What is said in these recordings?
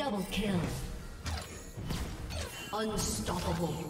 double kill. Unstoppable.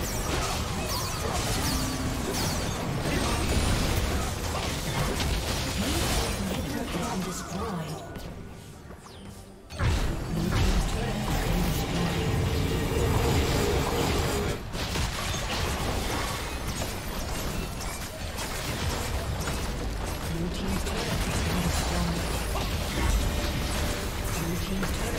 Team's turret